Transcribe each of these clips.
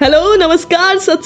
Hello, नमस्कार, सत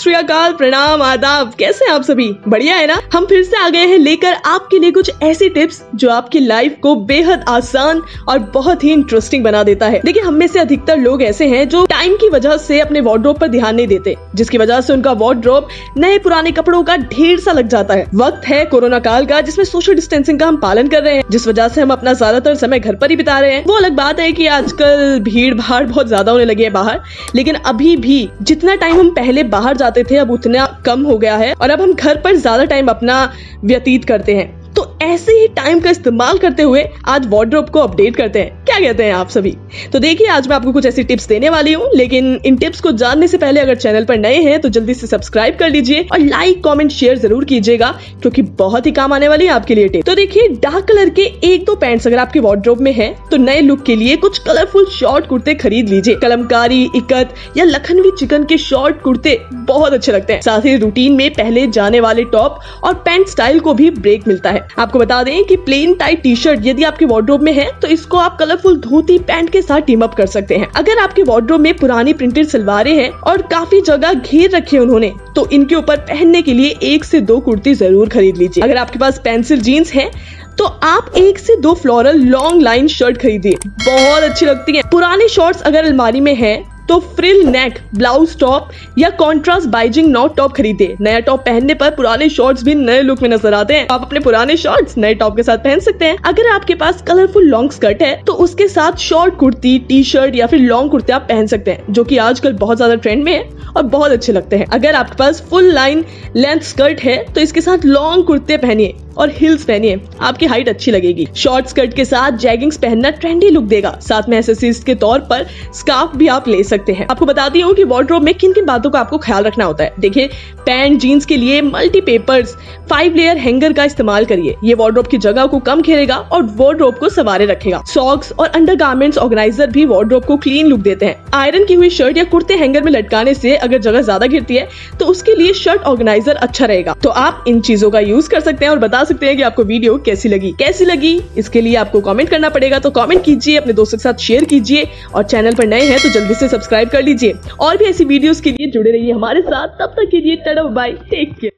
प्रणाम, आदाब। कैसे हैं आप सभी? बढ़िया है ना? हम फिर से आ गए हैं लेकर आपके लिए कुछ ऐसी टिप्स जो आपकी लाइफ को बेहद आसान और बहुत ही इंटरेस्टिंग बना देता है। देखिए, हम में से अधिकतर लोग ऐसे हैं जो टाइम की वजह से अपने वार्ड्रोब पर ध्यान नहीं देते, जिसकी वजह से उनका वार्ड्रोब नए पुराने कपड़ों का ढेर सा लग जाता है। वक्त है कोरोना काल का, जिसमें सोशल डिस्टेंसिंग का हम पालन कर रहे हैं, जिस वजह से हम अपना ज़्यादातर समय घर पर ही बिता रहे हैं। वो अलग बात है की आजकल भीड़ भाड़ बहुत ज़्यादा होने लगी है बाहर, लेकिन अभी भी जितना जितना टाइम हम पहले बाहर जाते थे, अब उतना कम हो गया है और अब हम घर पर ज़्यादा टाइम अपना व्यतीत करते हैं। ऐसे ही टाइम का इस्तेमाल करते हुए आज वार्ड्रोप को अपडेट करते हैं। क्या कहते हैं आप सभी? तो देखिए, आज मैं आपको कुछ ऐसी टिप्स देने वाली हूँ, लेकिन इन टिप्स को जानने से पहले अगर चैनल पर नए हैं तो जल्दी से सब्सक्राइब कर लीजिए और लाइक कमेंट शेयर ज़रूर कीजिएगा, क्योंकि बहुत ही काम आने वाली है आपके लिए टिप तो देखिए डार्क कलर के एक दो पैंट्स अगर आपके वार्ड्रोप में है तो नए लुक के लिए कुछ कलरफुल शॉर्ट कुर्ते खरीद लीजिए। कलमकारी, इकत या लखनवी चिकन के शॉर्ट कुर्ते बहुत अच्छे लगते हैं। साथ ही रूटीन में पहले जाने वाले टॉप और पैंट स्टाइल को भी ब्रेक मिलता है। आपको बता दें कि प्लेन टाइट टी शर्ट यदि आपके वार्ड्रोब में है तो इसको आप कलरफुल धोती पैंट के साथ टीम अप कर सकते हैं। अगर आपके वार्ड्रोब में पुरानी प्रिंटेड सलवारें हैं और काफ़ी जगह घेर रखे उन्होंने तो इनके ऊपर पहनने के लिए एक से दो कुर्ती ज़रूर खरीद लीजिए। अगर आपके पास पेंसिल जीन्स है तो आप एक से दो फ्लोरल लॉन्ग लाइन शर्ट खरीदिए। बहुत अच्छी लगती है। पुराने शॉर्ट्स अगर अलमारी में है तो फ्रिल नेक ब्लाउज टॉप या कॉन्ट्रास्ट बाइजिंग नॉट टॉप खरीदे। नया टॉप पहनने पर पुराने शॉर्ट्स भी नए लुक में नज़र आते हैं। आप अपने पुराने शॉर्ट्स नए टॉप के साथ पहन सकते हैं। अगर आपके पास कलरफुल लॉन्ग स्कर्ट है तो उसके साथ शॉर्ट कुर्ती टी शर्ट या फिर लॉन्ग कुर्ते आप पहन सकते हैं, जो की आजकल बहुत ज़्यादा ट्रेंड में है और बहुत अच्छे लगते हैं। अगर आपके पास फुल लाइन लेंथ स्कर्ट है तो इसके साथ लॉन्ग कुर्ते पहनिए और हिल्स पहनिए। आपकी हाइट अच्छी लगेगी। शॉर्ट स्कर्ट के साथ जैगिंग्स पहनना ट्रेंडी लुक देगा। साथ में एसेसरीज के तौर पर स्कार्फ भी आप ले सकते हैं। आपको बताती हूँ कि वार्ड्रोब में किन किन बातों का आपको ख्याल रखना होता है। देखिए पैंट जीन्स के लिए multi papers five layer hanger का इस्तेमाल करिए। ये वार्ड्रोब की जगह को कम घेरेगा और वार्ड्रोब को सवारे रखेगा। सॉक्स और अंडर ऑर्गेनाइजर भी वार्ड्रोब को क्लीन लुक देते हैं। आयरन की हुई शर्ट या कुर्ते हैंगर में लटकाने से अगर जगह ज़्यादा घिरती है तो उसके लिए शर्ट ऑर्गेनाइजर अच्छा रहेगा। तो आप इन चीज़ों का यूज़ कर सकते हैं और बता सकते हैं कि आपको वीडियो कैसी लगी। कैसी लगी? इसके लिए आपको कमेंट करना पड़ेगा तो कमेंट कीजिए, अपने दोस्तों के साथ शेयर कीजिए। और चैनल पर नए हैं तो जल्दी से सब्सक्राइब कर लीजिए। और भी ऐसी वीडियोस के लिए जुड़े रहिए हमारे साथ। तब तक के लिए बाय टेक केयर